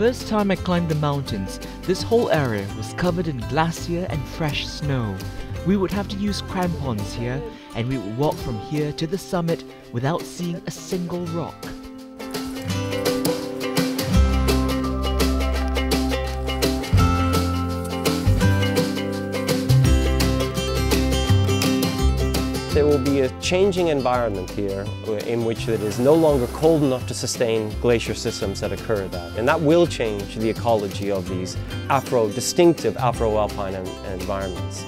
first time I climbed the mountains, this whole area was covered in glacier and fresh snow. We would have to use crampons here, and we would walk from here to the summit without seeing a single rock. There will be a changing environment here uh, in which it is no longer cold enough to sustain glacier systems that occur that. And that will change the ecology of these Afro, distinctive Afro-alpine environments.